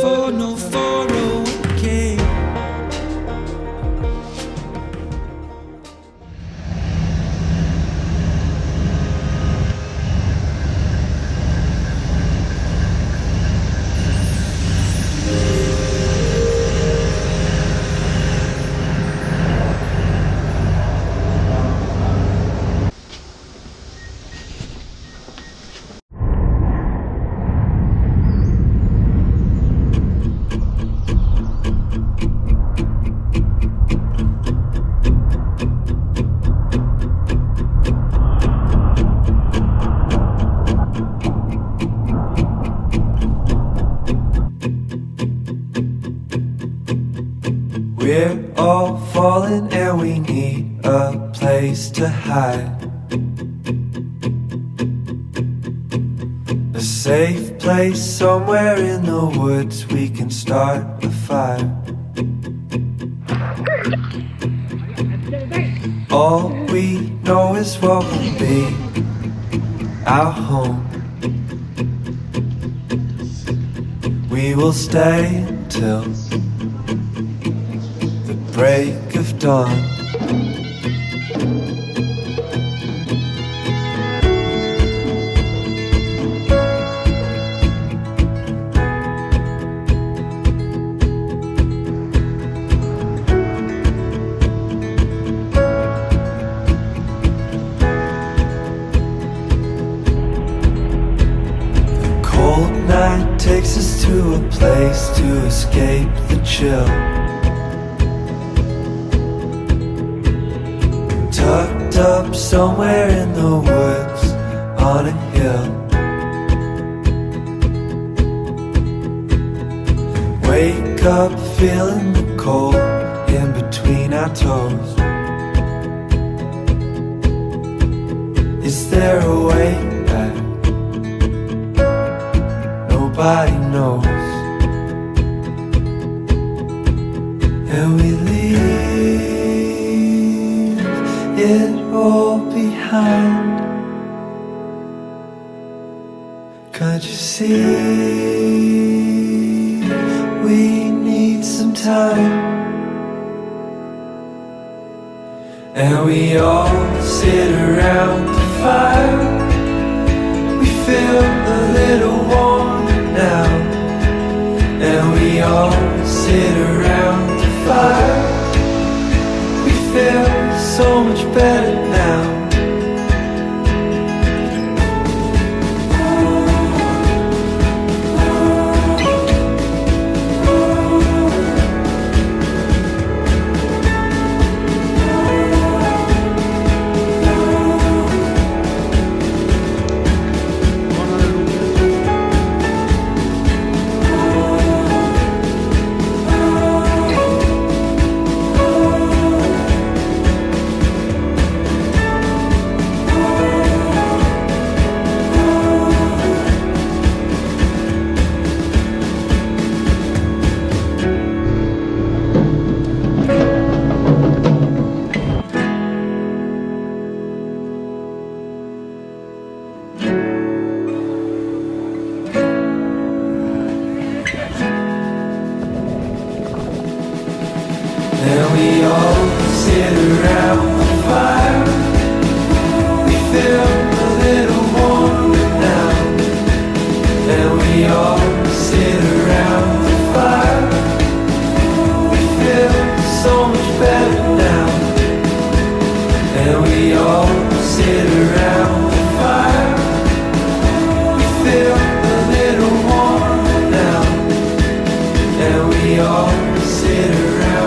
for no foreign We're all falling and we need a place to hide. A safe place somewhere in the woods we can start a fire. All we know is what will be our home. We will stay the break of dawn. The cold night takes us to a place to escape the chill. Up somewhere in the woods on a hill. Wake up feeling the cold in between our toes. Is there a way back? Nobody knows. And we leave it all behind. Can't you see? We need some time. And we all sit around the fire. where we all sit around.